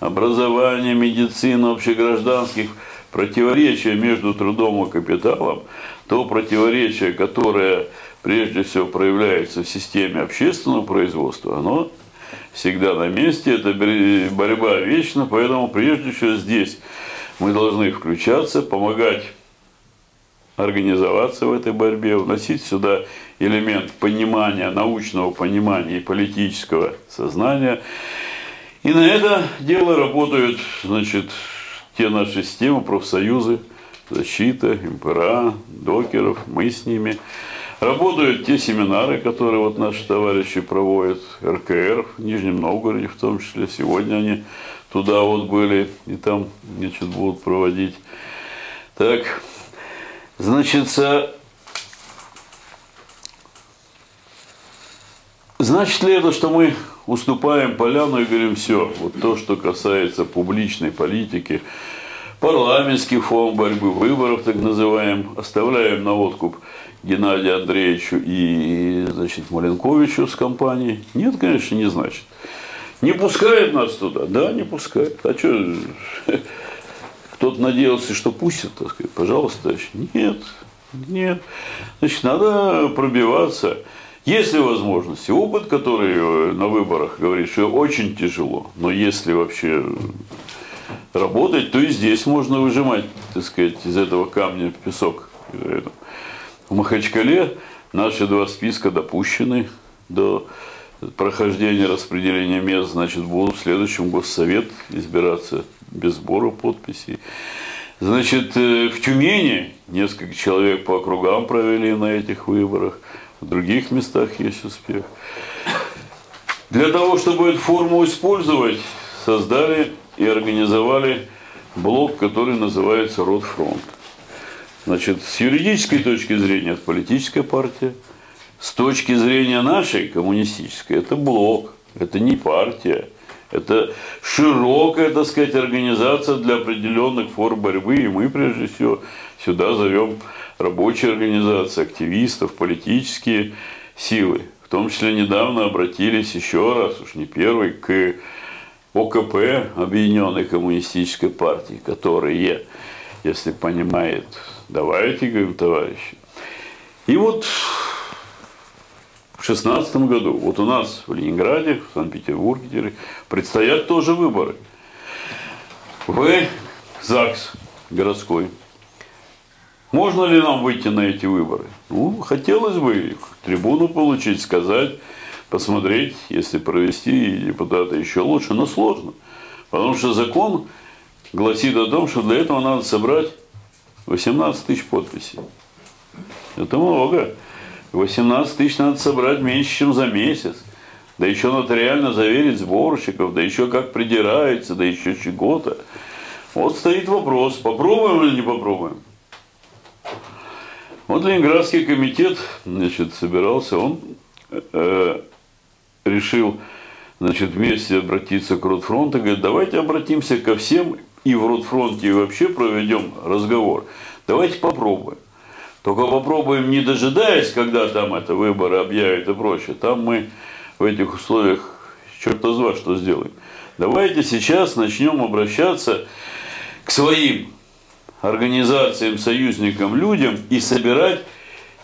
образования, медицины, общегражданских противоречия между трудом и капиталом, то противоречие, которое прежде всего проявляется в системе общественного производства, оно всегда на месте, это борьба вечна, поэтому прежде всего здесь мы должны включаться, помогать организоваться в этой борьбе, вносить сюда элемент понимания, научного понимания и политического сознания. И на это дело работают, значит, те наши системы, профсоюзы, защита, МПРА, докеров, мы с ними. Работают те семинары, которые вот наши товарищи проводят, РКР в Нижнем Новгороде в том числе. Сегодня они туда вот были и там, значит, будут проводить. Так, Значит, значит ли это, что мы уступаем поляну и говорим, все, вот то, что касается публичной политики, парламентский фон борьбы, выборов, так называемых, оставляем на откуп Геннадию Андреевичу и, значит, Маленковичу с компанией? Нет, конечно, не значит. Не пускает нас туда? Да, не пускает. А что, кто-то надеялся, что пустят, так сказать, пожалуйста, нет, нет. Значит, надо пробиваться. Есть ли возможности? Опыт, который на выборах говорит, что очень тяжело, но если вообще работать, то и здесь можно выжимать, так сказать, из этого камня песок. В Махачкале наши два списка допущены до прохождения распределения мест, значит, будут в следующем госсовет избираться без сбора подписей. Значит, э, в Тюмени несколько человек по округам провели на этих выборах, в других местах есть успех. Для того, чтобы эту форму использовать, создали и организовали блок, который называется «Ротфронт». Значит, с юридической точки зрения, это политическая партия, с точки зрения нашей, коммунистической, это блок, это не партия – это широкая, так сказать, организация для определенных форм борьбы. И мы, прежде всего, сюда зовем рабочие организации, активистов, политические силы. В том числе недавно обратились еще раз, уж не первый, к ОКП, Объединенной коммунистической партии, которые, если понимает, давайте, говорим, товарищи. И вот в 2016 году, вот у нас в Ленинграде, в Санкт-Петербурге предстоят тоже выборы. В ЗАГС городской. Можно ли нам выйти на эти выборы? Ну, хотелось бы трибуну получить, сказать, посмотреть, если провести депутата еще лучше, но сложно. Потому что закон гласит о том, что для этого надо собрать 18 тысяч подписей. Это много. 18 тысяч надо собрать меньше, чем за месяц. Да еще нотариально заверить сборщиков, да еще как придирается, да еще чего-то. Вот стоит вопрос, попробуем или не попробуем. Вот Ленинградский комитет значит, собирался, он э, решил значит, вместе обратиться к Ротфронту, говорит, давайте обратимся ко всем и в Ротфронте и вообще проведем разговор. Давайте попробуем. Только попробуем, не дожидаясь, когда там это выборы объявят и прочее. Там мы в этих условиях черт два что сделаем. Давайте сейчас начнем обращаться к своим организациям, союзникам, людям и собирать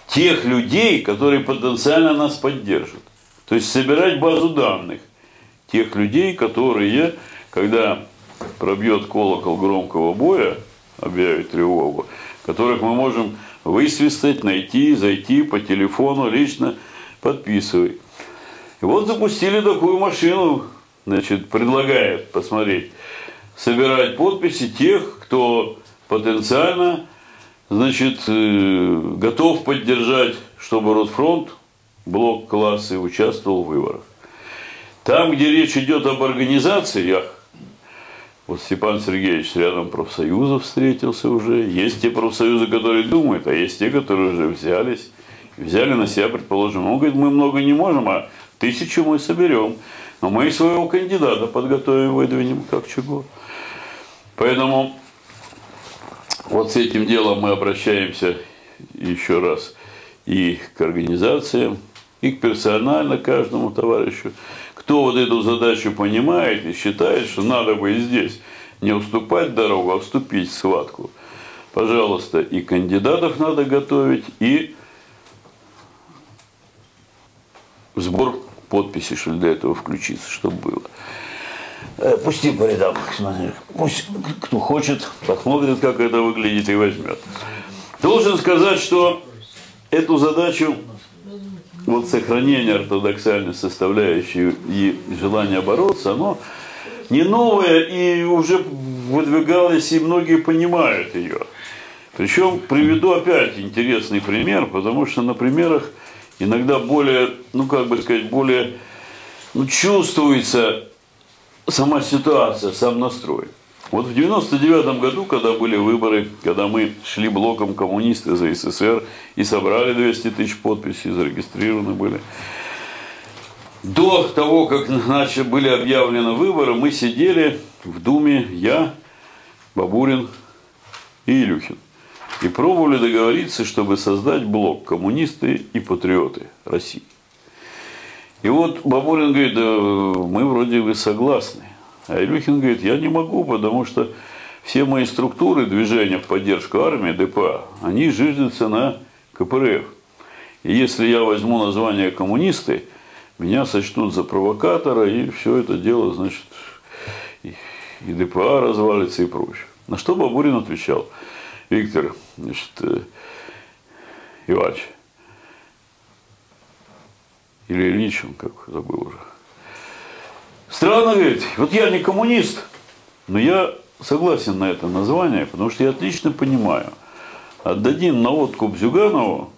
тех людей, которые потенциально нас поддержат. То есть собирать базу данных тех людей, которые, когда пробьет колокол громкого боя, объявит тревогу, которых мы можем высвистать, найти, зайти по телефону, лично подписывай. И вот запустили такую машину, значит, предлагает посмотреть, собирать подписи тех, кто потенциально, значит, э, готов поддержать, чтобы Ротфронт, блок классы, участвовал в выборах. Там, где речь идет об организациях, вот Степан Сергеевич рядом профсоюзов встретился уже. Есть те профсоюзы, которые думают, а есть те, которые уже взялись. Взяли на себя, предположим. Он говорит, мы много не можем, а тысячу мы соберем. Но мы и своего кандидата подготовим, выдвинем, как чего. Поэтому вот с этим делом мы обращаемся еще раз и к организациям, и к персонально каждому товарищу. Кто вот эту задачу понимает и считает, что надо бы и здесь не уступать дорогу, а вступить в схватку, пожалуйста, и кандидатов надо готовить, и сбор подписей, что для этого включиться, чтобы было. Э, Пусти по рядам, смотри. Пусть кто хочет, посмотрит, как это выглядит и возьмет. Должен сказать, что эту задачу вот сохранение ортодоксальной составляющей и желание бороться, оно не новое и уже выдвигалось, и многие понимают ее. Причем приведу опять интересный пример, потому что на примерах иногда более, ну как бы сказать, более ну, чувствуется сама ситуация, сам настрой. Вот в 99 году, когда были выборы, когда мы шли блоком коммунисты за СССР и собрали 200 тысяч подписей, зарегистрированы были. До того, как начали, были объявлены выборы, мы сидели в Думе, я, Бабурин и Илюхин. И пробовали договориться, чтобы создать блок коммунисты и патриоты России. И вот Бабурин говорит, да мы вроде бы согласны. А Илюхин говорит, я не могу, потому что все мои структуры движения в поддержку армии, ДПА, они жиждятся на КПРФ. И если я возьму название коммунисты, меня сочтут за провокатора, и все это дело, значит, и, и ДПА развалится и прочее. На что Бабурин отвечал, Виктор, значит, э, Ивач, или Ильич, он как забыл уже, Странно, говорит, вот я не коммунист, но я согласен на это название, потому что я отлично понимаю. Отдадим наводку Бзюганову,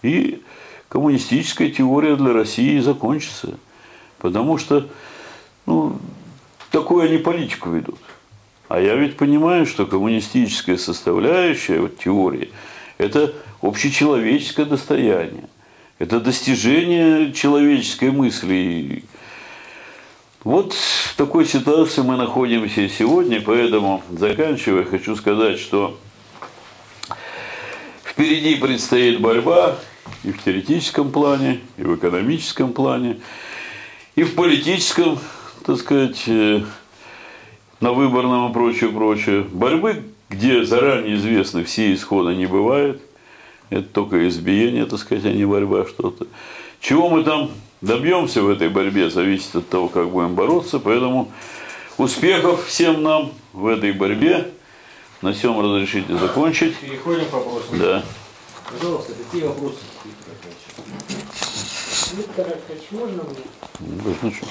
и коммунистическая теория для России закончится. Потому что ну, такую они политику ведут. А я ведь понимаю, что коммунистическая составляющая вот, теории – это общечеловеческое достояние. Это достижение человеческой мысли. Вот в такой ситуации мы находимся сегодня, поэтому, заканчивая, хочу сказать, что впереди предстоит борьба и в теоретическом плане, и в экономическом плане, и в политическом, так сказать, э, на выборном и прочее, прочее. Борьбы, где заранее известны все исходы, не бывает. Это только избиение, так сказать, а не борьба что-то. Чего мы там добьемся в этой борьбе, зависит от того, как будем бороться. Поэтому успехов всем нам в этой борьбе. На всем разрешите закончить. Переходим к вопросам. Да. Пожалуйста, какие вопросы? Виктор Аркадьевич, можно мне? Ну, ну что.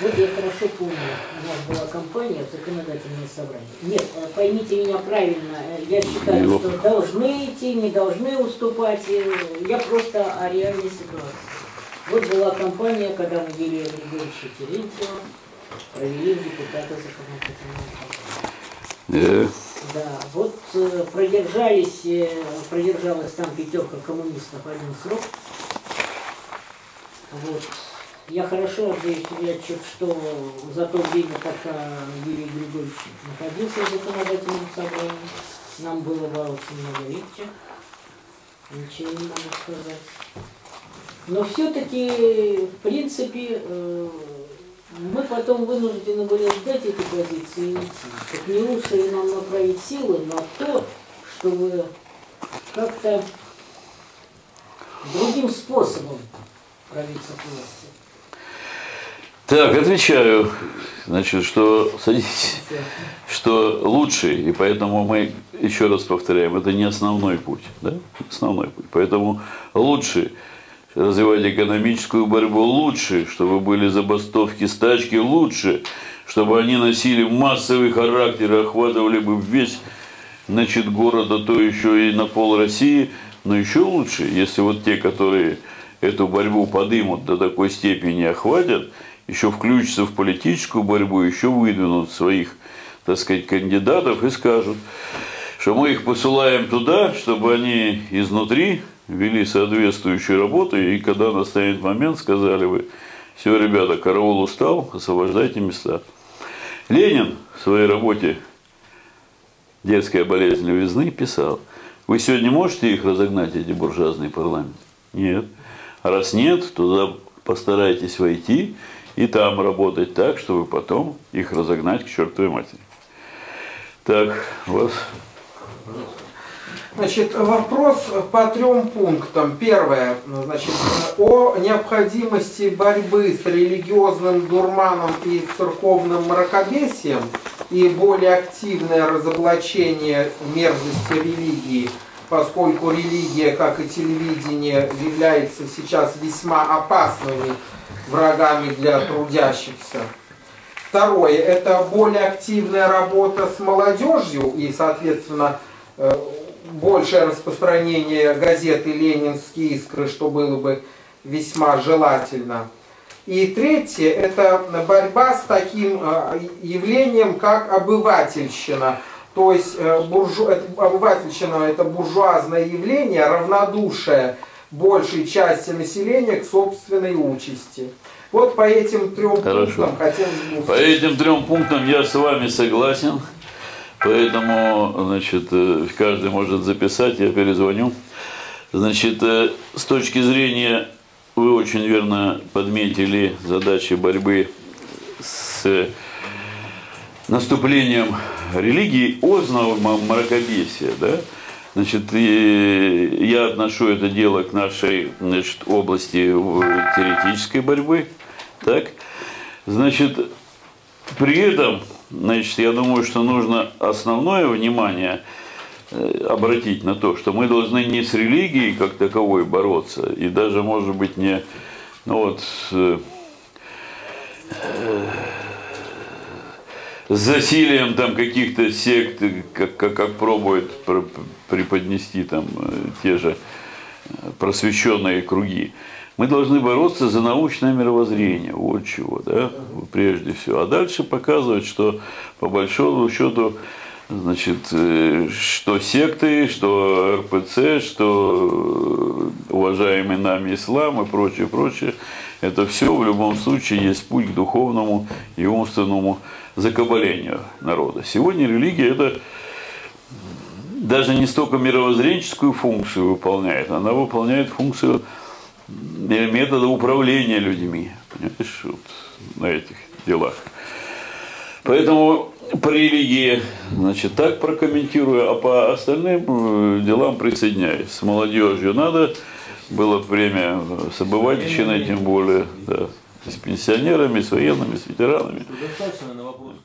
Вот я хорошо помню, у нас была компания в законодательное собрание. Нет, э, поймите меня правильно, э, я считаю, Его. что должны идти, не должны уступать. э, Я просто о реальной ситуации. Вот была компания, когда мы Юрия Григорьевича Терентьева провели в депутаты законодательного собрания. Да, вот продержались, продержалась там пятерка коммунистов один срок. Вот. Я хорошо отдаю отчет, что за то время, пока Юрий Григорьевич находился в законодательном собрании, нам было бороться много легче. Ничего не могу сказать. Но все-таки, в принципе, э, мы потом вынуждены были сдать эти позиции и уйти. Так не лучше нам направить силы на то, чтобы как-то другим способом пробиться к. Так, отвечаю, значит, что садитесь, что лучший, и поэтому мы еще раз повторяем, это не основной путь, да? Основной путь. Поэтому лучше развивать экономическую борьбу, лучше, чтобы были забастовки, стачки, лучше, чтобы они носили массовый характер охватывали бы весь значит, города, то еще и на пол России, но еще лучше, если вот те, которые эту борьбу подымут до такой степени охватят, еще включатся в политическую борьбу, еще выдвинут своих, так сказать, кандидатов и скажут, что мы их посылаем туда, чтобы они изнутри вели соответствующую работу, и когда настанет момент, сказали вы, все, ребята, караул устал, освобождайте места. Ленин в своей работе «Детская болезнь левизны» писал, Вы сегодня можете их разогнать, эти буржуазные парламенты? Нет. А раз нет, то постарайтесь войти и там работать так, чтобы потом их разогнать к чертовой матери. Так, вас Значит, вопрос по трем пунктам. Первое, значит, о необходимости борьбы с религиозным дурманом и церковным мракобесием и более активное разоблачение мерзости религии, поскольку религия, как и телевидение, является сейчас весьма опасными врагами для трудящихся. Второе, это более активная работа с молодежью и, соответственно, э, большее распространение газеты «Ленинские искры», что было бы весьма желательно. И третье – это борьба с таким э, явлением, как обывательщина. То есть э, буржу... обывательщина – это буржуазное явление, равнодушие большей части населения к собственной участи. Вот по этим трем Хорошо. пунктам хотелось бы... По этим трем пунктам я с вами согласен. Поэтому, значит, э, каждый может записать, я перезвоню. Значит, э, с точки зрения, вы очень верно подметили задачи борьбы с наступлением религии озного мракобесия, да? Значит, я отношу это дело к нашей значит, области теоретической борьбы, так? Значит, при этом Значит, я думаю, что нужно основное внимание э, обратить на то, что мы должны не с религией как таковой бороться, и даже, может быть, не ну вот, с, э, с засилием там каких-то сект, как, как, как пробуют преподнести там э, те же просвещенные круги. Мы должны бороться за научное мировоззрение, вот чего, да, прежде всего. А дальше показывать, что по большому счету, значит, э, что секты, что РПЦ, что уважаемый нами ислам и прочее, прочее, это все в любом случае есть путь к духовному и умственному закабалению народа. Сегодня религия это даже не столько мировоззренческую функцию выполняет, она выполняет функцию метода управления людьми, понимаешь, вот на этих делах. Поэтому по религии, значит, так прокомментирую, а по остальным э, делам присоединяюсь. С молодежью надо, было время с обывательщиной, тем более, да, с пенсионерами, с военными, с ветеранами. Достаточно на вопросы.